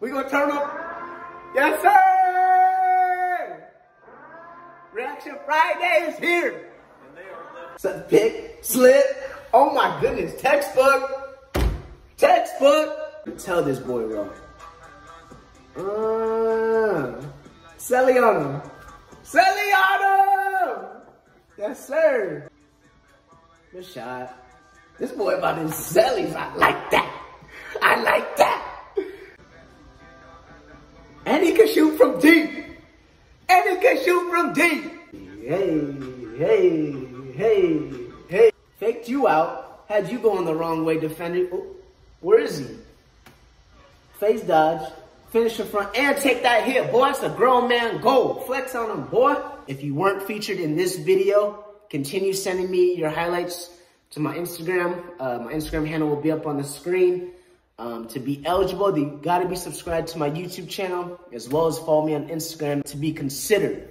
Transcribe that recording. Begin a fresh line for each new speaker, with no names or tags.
We gonna turn up. Yes, sir! Reaction Friday is here. So pick, slip. Oh my goodness, textbook. Textbook. Tell this boy wrong. Uh, Celiano. Celiano! Yes, sir. Good shot. This boy about his cellies. I like that. I like that. From deep. And he can shoot from deep. Hey, hey, hey, hey. Faked you out. Had you going the wrong way, defender. Oh, where is he? Face dodge. Finish in front and take that hit. Boy, It's a grown man goal. Flex on him, boy. If you weren't featured in this video, continue sending me your highlights to my Instagram. Uh, my Instagram handle will be up on the screen. Um, to be eligible, you gotta be subscribed to my YouTube channel, as well as follow me on Instagram to be considered